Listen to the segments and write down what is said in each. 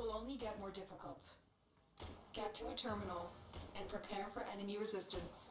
will only get more difficult. Get to a terminal and prepare for enemy resistance.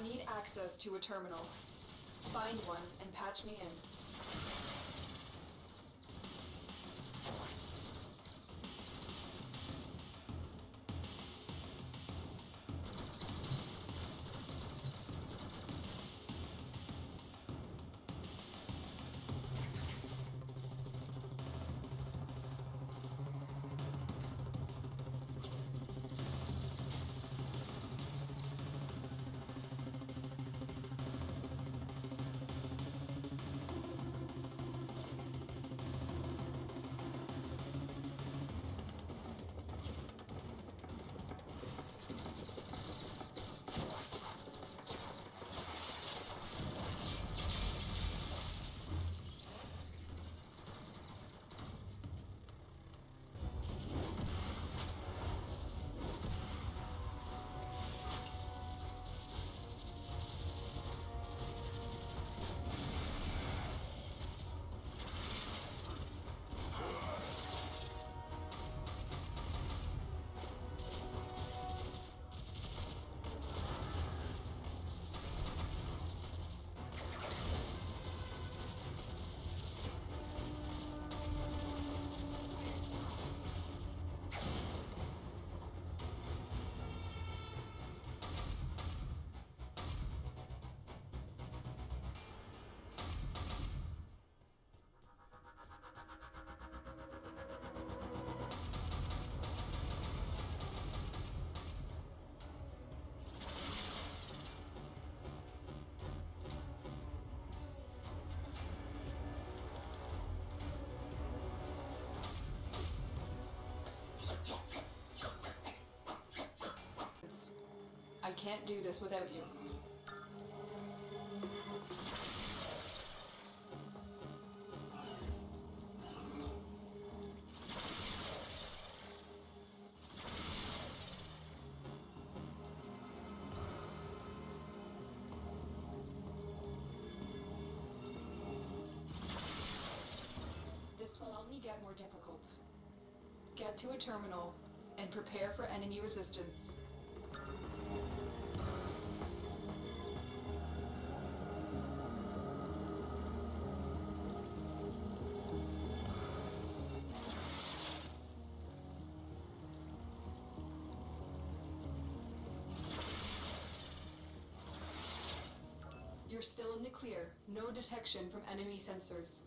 I need access to a terminal. Find one and patch me in. I can't do this without you. This will only get more difficult. Get to a terminal and prepare for enemy resistance. You're still in the clear. No detection from enemy sensors.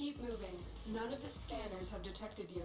Keep moving. None of the scanners have detected you.